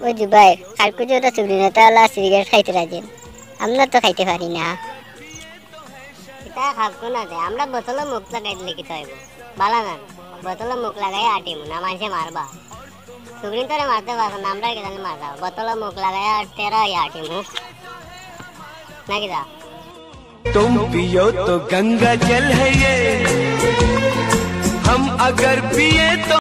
ওই যে ভাই কালকে যে ওটা চুরি না তাহলে সিগারেট খাইতে রাজেন আমরা তো খাইতে পারি না এটা খাবো না দে আমরা বোতলে মুখ লাগাই দিলে কি হইব বালা না বোতলে মুখ লাগাই আটিম না মানুষে মারবা সুগ্রিন তোরে মারতে পারবো না আমরা কি জানি মারবা বোতলে মুখ লাগাই তেরা আটিম নাকি দা तुम पियो तो गंगा जल है ये हम अगर पिए तो